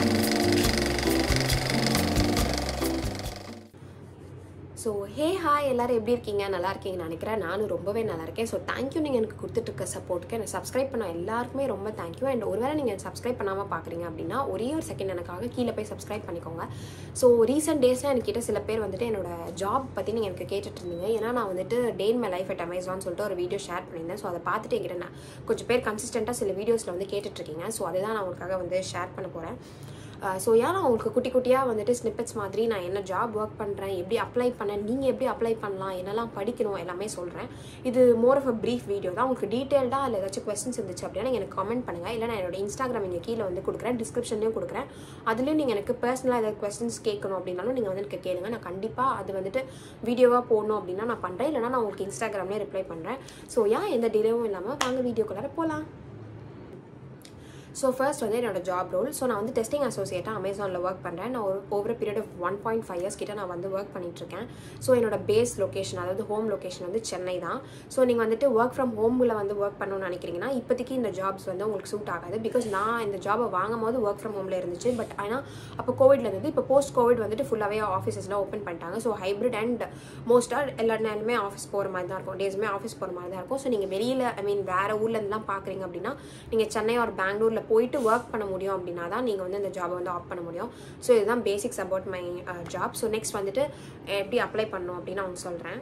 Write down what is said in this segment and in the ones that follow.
Thank you. So hey hi எல்லாரும் எப்படி இருக்கீங்க? நல்லா இருக்கீங்கன்னு நினைக்கிறேன். நானும் ரொம்பவே நல்லா இருக்கேன். ஸோ தேங்க்யூ நீங்கள் எனக்கு கொடுத்துட்டு இருக்க சப்போர்ட்டுக்கு எனக்கு சப்ஸ்கிரைப் பண்ண எல்லாருக்குமே ரொம்ப தேங்க்யூ அண்ட் ஒருவேளை நீங்கள் சப்ஸ்கிரைப் பண்ணாமல் பார்க்குறீங்க அப்படின்னா ஒரே ஒரு செகண்ட் எனக்காக கீழே போய் சப்ஸ்கிரைப் பண்ணிக்கோங்க. ஸோ ரீசெண்ட் டேஸில் என்கிட்ட சில பேர் வந்துட்டு என்னோட ஜாப் பற்றி நீங்கள் எனக்கு கேட்டுட்டு இருந்தீங்க. ஏன்னா நான் வந்துட்டு day in my life at Amazon சொல்லிட்டு ஒரு வீடியோ ஷேர் பண்ணியிருந்தேன். ஸோ அதை பார்த்துட்டு என்கிட்ட நான் கொஞ்சம் பேர் கன்சிஸ்டண்ட்டாக சில வீடியோஸில் வந்து கேட்டுட்ருக்கீங்க ஸோ அதுதான் நான் உங்களுக்காக வந்து ஷேர் பண்ண போகிறேன் ஸோ ஏன்னா நான் உங்களுக்கு குட்டி குட்டியாக வந்துட்டு ஸ்னிப்பெட்ஸ் மாதிரி நான் என்ன ஜாப் ஒர்க் பண்ணுறேன் எப்படி அப்ளை பண்ணேன் நீங்கள் எப்படி அப்ளை பண்ணலாம் என்னெல்லாம் படிக்கணும் எல்லாமே சொல்கிறேன் இது more of a brief video தான். உங்களுக்கு டீட்டெயில்டாக அதில் ஏதாச்சும் கொஸ்டின்ஸ் இருந்துச்சு அப்படின்னா எனக்கு கமெண்ட் பண்ணுங்கள் இல்லை நான் என்னோட இன்ஸ்டாகிராம் இங்கே கீழே வந்து கொடுக்குறேன் டிஸ்கிரிப்ஷன்லேயும் கொடுக்குறேன். அதுலேயும் நீங்கள் எனக்கு பர்சனலாக ஏதாவது கொஸ்டின்ஸ் கேட்கணும் அப்படின்னாலும் நீங்கள் வந்து எனக்கு கேளுங்க. நான் கண்டிப்பாக அது வந்துட்டு வீடியோவாக போடணும் அப்படின்னா நான் பண்ணுறேன் இல்லைனா நான் உங்களுக்கு இன்ஸ்டாகிராம்லேயே ரிப்ளை பண்ணுறேன் ஸோ ஏன் எந்த டிலேவும் இல்லாமல் வாங்க வீடியோக்குள்ளார போகலாம் ஸோ ஃபர்ஸ்ட் வந்து என்னோட ஜாப் ரோல் ஸோ நான் வந்து டெஸ்டிங் அசோசியேட்டாக அமேசானில் ஒர்க் பண்ணுறேன் நான் ஒரு over period of one point five years கிட்ட நான் வந்து ஒர்க் பண்ணிட்டுருக்கேன். ஸோ என்னோட பேஸ் லொக்கேஷன் அதாவது ஹோம் லொக்கேஷன் வந்து சென்னை தான். ஸோ நீங்கள் வந்துட்டு ஒர்க் ஃப்ரம் ஹோமில் வந்து ஒர்க் பண்ணணும்னு நினைக்கிறீங்கன்னா இப்போதைக்கு இந்த ஜாப்ஸ் வந்து உங்களுக்கு சூட் ஆகாது. பிகாஸ் நான் இந்த ஜாபை வாங்கும் போது ஒர்க் ஃப்ரம் ஹோமில் இருந்துச்சு. பட் ஆனால் அப்போ கோவிட்ல இருந்தது. இப்போ போஸ்ட் கோவிட் வந்துட்டு ஃபுல்லாகவே ஆஃபீஸஸ்லாம் ஓப்பன் பண்ணிட்டாங்க. ஸோ ஹைப்ரிட் அண்ட் மோஸ்ட்டாக எல்லா நேரமே ஆஃபீஸ் போகிற மாதிரி தான் இருக்கும். டேஸுமே ஆஃபீஸ் போகிற மாதிரி தான் இருக்கும். ஸோ நீங்கள் வெளியில் ஐ மீன் வேறு ஊர்லேருந்துலாம் பார்க்குறீங்க அப்படின்னா நீங்கள் சென்னை ஒரு பெங்களூரில் போயிட்டு ஒர்க் பண்ண முடியும் அப்படின்னா தான் நீங்கள் வந்து இந்த ஜாபை வந்து ஆஃப் பண்ண முடியும். ஸோ இதுதான் basics about my job so next வந்துட்டு எப்படி அப்ளை பண்ணும் அப்படின்னு அவங்க சொல்கிறேன்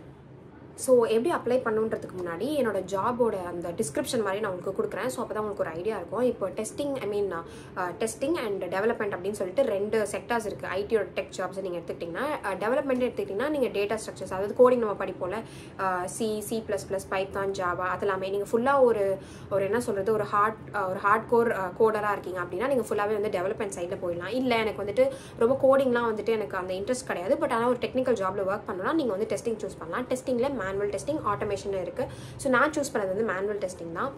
ஸோ எப்படி அப்ளை பண்ணுன்றதுக்கு முன்னாடி என்னோட ஜாபோட அந்த டிஸ்கிரிப்ஷன் மாதிரி நான் உங்களுக்கு கொடுக்குறேன். ஸோ அப்போ தான் உங்களுக்கு ஒரு ஐடியா இருக்கும். இப்போ testing I mean testing and development அப்படின்னு சொல்லிட்டு ரெண்டு செக்டார்ஸ் இருக்குது ஐடியோட டெக் ஜாப்ஸ் நீங்கள் எடுத்துக்கிட்டிங்கன்னா டெவலப்மெண்ட் uh, எடுத்துக்கிட்டிங்கன்னா நீங்கள் டேட்டா ஸ்ட்ரக்சர்ஸ் அதாவது கோடிங் நம்ம படிப்போம்ல C C plus plus Python Java அதெல்லாமே நீங்கள் ஃபுல்லாக ஒரு ஒரு என்ன சொல்கிறது ஒரு ஹார்ட் uh, ஒரு ஹார்ட் கோர் கோடராக இருக்கீங்க அப்படின்னா நீங்கள் ஃபுல்லாகவே வந்து டெவலப்மெண்ட் சைடில் போயிடலாம். இல்லை எனக்கு வந்துட்டு ரொம்ப கோடிங்லாம் வந்துட்டு எனக்கு அந்த இன்ட்ரெஸ்ட் கிடையாது. பட் ஆனால் ஒரு டெக்னிக்கல் ஜாபில் ஒர்க் பண்ணலாம் நீங்கள் வந்து டெஸ்டிங் சூஸ் பண்ணலாம். டெஸ்டிங்கில் மேனுவல் டெஸ்டிங் ஆட்டோமேஷன் இருக்குது ஸோ நான் சூஸ் பண்ணது வந்து மேனுவல் டெஸ்டிங் தான்.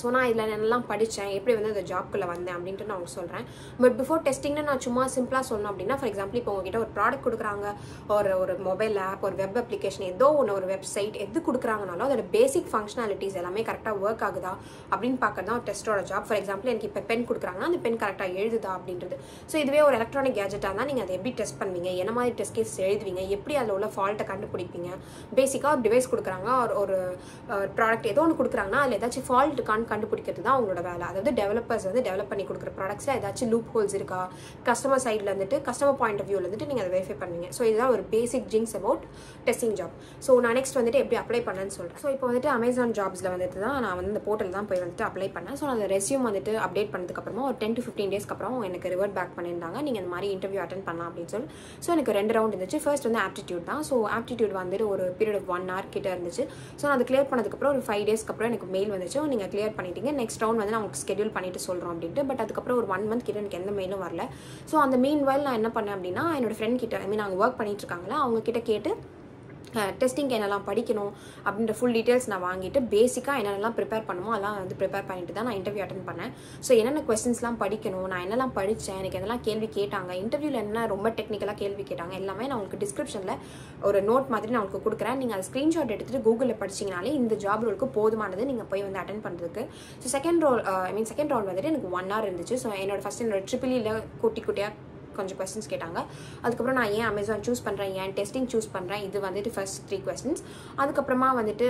ஸோ நான் இதில் என்னெல்லாம் படித்தேன் எப்படி வந்து அந்த ஜாப்குள்ளே வந்தேன் அப்படின்ட்டு நான் உங்களுக்கு சொல்கிறேன் பட் பிஃபோர் டெஸ்டிங்னு நான் சும்மா சிம்பிளாக சொன்னோம் அப்படின்னா ஃபார் எக்ஸாம்பிள் இப்போ உங்ககிட்ட ஒரு ப்ராடக்ட் கொடுக்குறாங்க ஒரு ஒரு மொபைல் ஆப் ஒரு வெப் அப்ளிகேஷன் ஏதோ ஒன்று ஒரு வெப்சைட் எது கொடுக்குறாங்கனாலும் அதோட பேசிக் ஃபங்க்ஷனாலிட்டிஸ் எல்லாமே கரெக்டாக ஒர்க் ஆகுதா அப்படின்னு பார்க்குறது தான் டெஸ்ட்டோட ஜாப் ஃபார் எக்ஸாம்பிள் எனக்கு இப்போ பென் கொடுக்குறாங்கன்னா அந்த பென் கரெக்டாக எழுதுதா அப்படின்றது. ஸோ இதுவே ஒரு எலக்ட்ரானிக் கேஜெட்டாக இருந்தால் நீங்கள் அதை எப்படி டெஸ்ட் பண்ணுவீங்க? என்ன மாதிரி டெஸ்ட் கேஸ் எழுதுவீங்க? எப்படி அதில் உள்ள ஃபால்ட்டை கண்டுபிடிப்பீங்க? பேசிக்காக ஒரு டிவைஸ் கொடுக்குறாங்க ஒரு ஒரு ப்ராடக்ட் ஏதோ ஒன்று கொடுக்குறாங்கன்னா அதில் ஏதாச்சும் ஃபால்ட் இருக்கான்னு கண்டுபிடிக்கிறது தான் அவங்களோட வேலை. அதாவது டெவலப்பர்ஸ் வந்து டெவலப் பண்ணி கொடுக்குற ப்ராடக்ட்ஸில் ஏதாச்சும் லூப் ஹோல்ஸ் இருக்கா கஸ்டமர் சைடில் வந்துட்டு கஸ்டமர் பாயிண்ட் ஆஃப் வியூவில் வந்துட்டு நீங்கள் அதை வெரிஃபை பண்ணுவீங்க. ஸோ இதுதான் ஒரு basic things about testing job so நான் நெக்ஸ்ட் வந்துட்டு எப்படி அப்ளை பண்ணேன்னு சொல்கிறேன் ஸோ இப்போ வந்துட்டு அமேசான் ஜாப்ஸில் வந்துட்டு தான் நான் வந்து இந்த போர்ட்டல் தான் போய் வந்துட்டு அப்ளை பண்ணேன். ஸோ அந்த ரெசியூம் வந்துட்டு அப்டேட் பண்ணதுக்கப்புறமா ஒரு டென் டு ஃபிஃப்டீன் டேஸ்க்கு அப்புறம் எனக்கு ரிவர்ட் பேக் பண்ணியிருந்தாங்க. நீங்கள் இந்த மாதிரி இன்டர்வியூ அட்டன் பண்ணலாம் அப்படின்னு சொல்லி. ஸோ எனக்கு ரெண்டு ரவுண்ட் இருந்துச்சு. ஃபர்ஸ்ட் வந்து ஆப்டிடியூட் தான். ஸோ ஆப்டிடியூட் வந்துட்டு ஒரு பீரியட் ஆஃப் ஒன் ஹவர் கிட்ட இருந்துச்சு. ஸோ நான் அது கிளியர் பண்ணதுக்கப்புறம் ஒரு ஃபைவ் டேஸ்க்கு அப்புறம் எனக்கு மெயில் வந்துச்சு. நீங்கள் கிளியர் பண்ணிட்டீங்க. நெக்ஸ்ட் ரவுண்ட் வந்து நான் உங்களுக்கு ஸ்கெடியூல் பண்ணிட்டு சொல்கிறோம் அப்படின்ட்டு. பட் அதுக்கப்புறம் ஒரு ஒன் மந்த் கிட்ட எனக்கு எந்த மெயிலும் வரல. ஸோ அந்த மீன் வைல் நான் என்ன பண்ணேன் அப்படின்னா என்னோட ஃப்ரெண்ட் கிட்ட ஐ மீன் அவங்க ஒர்க் பண்ணிட்டு இருக்காங்களா அவங்க கிட்ட கேட்டு டெஸ்டிங்க்கு என்னெல்லாம் படிக்கணும் அப்படின்ற ஃபுல் டீட்டெயில்ஸ் நான் வாங்கிட்டு பேசிக்காக என்னென்னலாம் ப்ரிப்பேர் பண்ணுமோ அதெல்லாம் வந்து ப்ரிப்பேர் பண்ணிட்டு தான் நான் இன்டர்வியூ அட்டன் பண்ணேன். ஸோ என்னென்ன கொஸ்டின்ஸ்லாம் படிக்கணும் நான் என்னெல்லாம் படித்தேன் எனக்கு என்னெல்லாம் கேள்வி கேட்டாங்க இன்டர்வியூவில் என்ன ரொம்ப டெக்னிக்கலாக கேள்வி கேட்டாங்க எல்லாமே நான் உங்களுக்கு டிஸ்கிரிப்ஷனில் ஒரு நோட் மாதிரி நான் உங்களுக்கு கொடுக்குறேன். நீங்கள் அதை ஸ்க்ரீன்ஷாட் எடுத்துகிட்டு கூகுளில் படிச்சிங்கனாலே இந்த ஜாப் ரோலுக்கு போதுமானது நீங்கள் போய் வந்து அட்டன் பண்ணுறதுக்கு so second role I mean second round வந்துட்டு எனக்கு ஒன் ஹவர் இருந்துச்சு. ஸோ என்னோட ஃபஸ்ட் என்னோட ட்ரிபிளியில் குட்டி குட்டியாக கொஞ்சம் கொஸ்டின்ஸ் கேட்டாங்க. அதுக்கப்புறம் நான் ஏன் அமேசான் சூஸ் பண்ணுறேன் ஏன் டெஸ்டிங் சூஸ் பண்ணுறேன் இது வந்துட்டு ஃபர்ஸ்ட் த்ரீ கொஸ்டின்ஸ் அதுக்கப்புறமா வந்துட்டு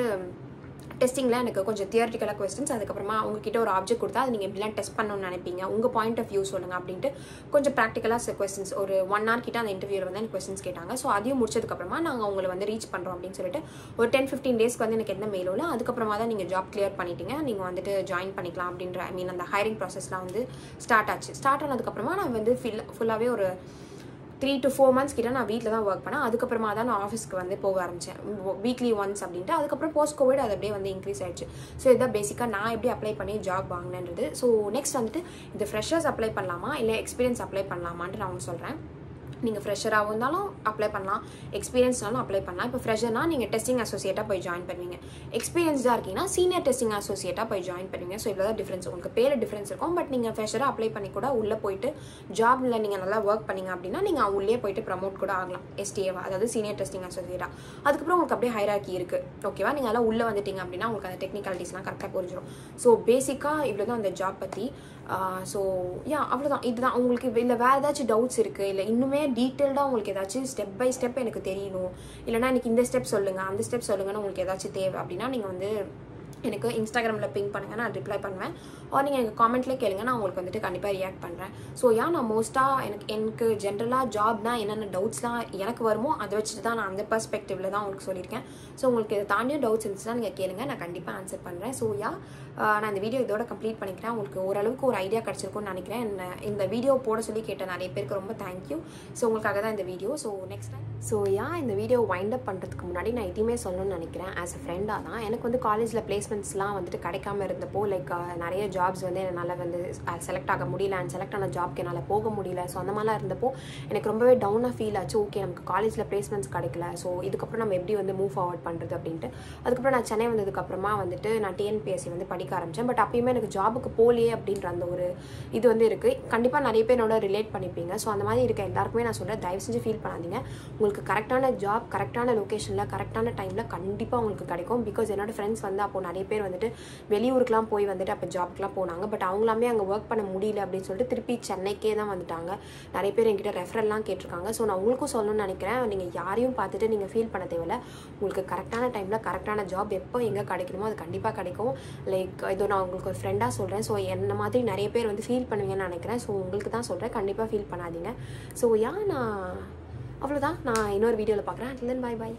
டெஸ்டிங்கில் எனக்கு கொஞ்சம் தியரிட்டிக்கலாக கொஸ்டின்ஸ் அதுக்கப்புறமா உங்ககிட்ட ஒரு ஆப்ஜெக்ட் கொடுத்தா அது நீங்கள் எப்படிலாம் டெஸ்ட் பண்ணணும்னு நினைப்பீங்க? உங்கள் பாயிண்ட் ஆஃப் வியூ சொல்லுங்கள் அப்படின்ட்டு கொஞ்சம் ப்ராக்டிக்கலாக கொஸ்டின்ஸ் ஒரு ஒன் ஹவர் கிட்ட அந்த இன்டர்வியூவில் வந்து எனக்கு கொஸ்டின்ஸ் கேட்டாங்க. ஸோ அதையும் முடிச்சதுக்கப்புறமா நாங்கள் உங்களை வந்து ரீச் பண்ணுறோம் அப்படின்னு சொல்லிட்டு ஒரு டென் ஃபிஃப்டீன் டேஸ்க்கு வந்து எனக்கு எந்த மெயிலும் இல்லை. அதுக்கப்புறமா தான் நீங்கள் ஜாப் கிளியர் பண்ணிட்டீங்க. நீங்கள் வந்துட்டு ஜாயின் பண்ணிக்கலாம் அப்படின்ற ஐ மீன் அந்த ஹைரிங் ப்ராசஸ்லாம் வந்து ஸ்டார்ட் ஆச்சு. ஸ்டார்ட் ஆனதுக்கப்புறமா நான் வந்து ஃபில் ஃபுல்லாகவே ஒரு த்ரீ டு ஃபோர் மந்த்ஸ் கிட்ட நான் வீட்டில் தான் ஒர்க் பண்ணேன். அதுக்கப்புறமா தான் நான் ஆஃபீஸ்க்கு வந்து போக ஆரம்பித்தேன் வீக்லி ஒன்ஸ் அப்படின்ட்டு. அதுக்கப்புறம் போஸ்ட் கோவிட் அது அப்படியே வந்து இன்க்ரீஸ் ஆயிடுச்சு. ஸோ இதான் பேசிக்காக நான் எப்படி அப்ளை பண்ணி ஜாப் வாங்கினேன்றது. ஸோ நெக்ஸ்ட் வந்துட்டு இந்த ஃப்ரெஷர்ஸ் அப்ளை பண்ணலாமா? இல்லை எக்ஸ்பீரியன்ஸ் அப்ளை பண்ணலாமான்ட்டு நான் உங்களுக்கு சொல்கிறேன் நீங்கள் ஃப்ரெஷராகவும் இருந்தாலும் அப்ளை பண்ணலாம். எக்ஸ்பீரியன்ஸ்னாலும் அப்ளை பண்ணலாம். இப்போ ஃப்ரெஷர்னா நீங்கள் டெஸ்டிங் அசோசியேட்டாக போய் ஜாயின் பண்ணுவீங்க. எக்ஸ்பீரியன்ஸ்டாக இருக்கீங்கன்னா சீனியர் டெஸ்டிங் அசோசியேட்டாக போய் ஜாயின் பண்ணுவீங்க. ஸோ இவ்வளோ தான் டிஃப்ரென்ஸ் உங்களுக்கு பேர் டிஃப்ரென்ஸ் இருக்கும். பட் நீங்கள் ஃப்ரெஷராக அப்ளை பண்ணி கூட உள்ளே போயிட்டு ஜாபில் நீங்கள் நல்லா ஒர்க் பண்ணீங்க அப்படின்னா நீங்கள் உள்ளே போயிட்டு ப்ரமோட் கூட ஆகலாம். எஸ்டிஏவா அதாவது சீனியர் டெஸ்டிங் அசோசியேட்டாக அதுக்கப்புறம் உங்களுக்கு அப்படியே ஹைராக்கி இருக்குது ஓகேவா நீங்கள் எல்லாம் உள்ளே வந்துட்டீங்க அப்படின்னா உங்களுக்கு அந்த டெக்னிக்காலிட்டிஸ்லாம் கரெக்டாக புரிஞ்சிடும் ஸோ பேசிக்காக இவ்வளோ தான் அந்த ஜாப் பற்றி ஸோ யா அவ்வளோதான் இதுதான். உங்களுக்கு இல்லை வேறு ஏதாச்சும் டவுட்ஸ் இருக்குது இல்லை இன்னுமே டீட்டெயில்டாக உங்களுக்கு ஏதாச்சும் ஸ்டெப் பை ஸ்டெப் எனக்கு தெரியணும். இல்லைனா எனக்கு இந்த ஸ்டெப் சொல்லுங்கள் அந்த ஸ்டெப் சொல்லுங்கன்னு உங்களுக்கு ஏதாச்சும் தேவை அப்படின்னா நீங்கள் வந்து எனக்கு இன்ஸ்டாகிராமில் பிங்க் பண்ணுங்கள் நான் ரிப்ளை பண்ணுவேன். ஆர் நீங்கள் எங்கள் காமெண்ட்லேயே கேளுங்க நான் உங்களுக்கு வந்துட்டு கண்டிப்பாக ரியாக்ட் பண்ணுறேன் ஸோ ஏன் நான் மோஸ்ட்டாக எனக்கு எனக்கு ஜென்ரலாக ஜாப்னா என்னென்ன டவுட்ஸ்லாம் எனக்கு வருமோ அதை வச்சுட்டு தான் நான் அந்த பர்ஸ்பெக்டிவில் தான் உங்களுக்கு சொல்லியிருக்கேன். ஸோ உங்களுக்கு இதை தாண்டியும் டவுட்ஸ் இருந்துச்சுன்னா நீங்கள் கேளுங்க நான் கண்டிப்பாக ஆன்சர் பண்ணுறேன் ஸோ யா நான் இந்த வீடியோ இதோட கம்ப்ளீட் பண்ணிக்கிறேன். உங்களுக்கு ஓரளவுக்கு ஒரு ஐடியா கிடச்சிருக்கும்னு நினைக்கிறேன். இந்த வீடியோ போட சொல்லி கேட்ட நிறைய பேருக்கு ரொம்ப தேங்க்யூ ஸோ உங்களுக்காக தான் இந்த video so next time so yeah இந்த வீடியோ வைண்ட் அப் பண்ணுறதுக்கு முன்னாடி நான் எதுவுமே சொல்லணும்னு நினைக்கிறேன். ஆஸ் அ ஃப்ரெண்டாக தான். எனக்கு வந்து காலேஜில் பிளேஸ் பிளேஸ்மெண்ட்ஸ்லாம் வந்துட்டு கிடைக்காம இருந்தப்போ லைக் நிறைய ஜாப்ஸ் வந்து என்னால் வந்து செலக்ட் ஆக முடியல. அண்ட் செலக்ட் ஆன ஜாப்க்கு என்னால் போக முடியல. ஸோ அந்த மாதிரிலாம் இருந்தப்போ எனக்கு ரொம்பவே டவுனாக ஃபீல் ஆச்சு. ஓகே நமக்கு காலேஜில் பிளேஸ்மெண்ட்ஸ் கிடைக்கல. ஸோ இதுக்கப்புறம் நம்ம எப்படி வந்து மூவ் ஃபார்வர்ட் பண்ணுறது அப்படின்ட்டு. அதுக்கப்புறம் நான் சென்னை வந்ததுக்கப்புறமா வந்துட்டு நான் டிஎன்பிஎஸ்சி வந்து படிக்க ஆரம்பித்தேன் பட் அப்பயுமே எனக்கு ஜாபுக்கு போகலையே அப்படின்ற அந்த ஒரு இது வந்து இருக்குது கண்டிப்பாக நிறைய பேர் என்னோட ரிலேட் பண்ணிப்பீங்க. ஸோ அந்த மாதிரி இருக்க எல்லாருக்குமே நான் சொல்கிறேன் தயவு செஞ்சு ஃபீல் பண்ணாதீங்க. உங்களுக்கு கரெக்டான ஜாப் கரெக்டான லொக்கேஷனில் கரெக்டான டைமில் கண்டிப்பாக உங்களுக்கு கிடைக்கும். பிகாஸ் என்னோட ஃப்ரெண்ட்ஸ் வந்து அப்போ நிறைய நிறைய பேர் வந்துட்டு வெளியூருக்குலாம் போய் வந்துட்டு அப்போ ஜாப்க்குலாம் போனாங்க. பட் அவங்களாமே அங்கே ஒர்க் பண்ண முடியல அப்படின்னு சொல்லிட்டு திருப்பி சென்னைக்கே தான் வந்துட்டாங்க. நிறைய பேர் என்கிட்ட ரெஃபரெல்லாம் கேட்டிருக்காங்க. ஸோ நான் உங்களுக்கும் சொல்லணும்னு நினைக்கிறேன். நீங்கள் யாரையும் பார்த்துட்டு நீங்கள் ஃபீல் பண்ண தேவையில்ல. உங்களுக்கு கரெக்டான டைமில் கரெக்டான ஜாப் எப்போ எங்கே கிடைக்கணுமோ அது கண்டிப்பாக கிடைக்கும். லைக் இதோ நான் உங்களுக்கு ஒரு ஃப்ரெண்டாக சொல்கிறேன் ஸோ என்ன மாதிரி நிறைய பேர் வந்து ஃபீல் பண்ணுவீங்கன்னு நினைக்கிறேன். ஸோ உங்களுக்கு தான் சொல்கிறேன் கண்டிப்பாக ஃபீல் பண்ணாதீங்க. ஸோ யா நான் அவ்வளோதான் நான் இன்னொரு வீடியோவில் பார்க்குறேன். தென் பாய் பாய்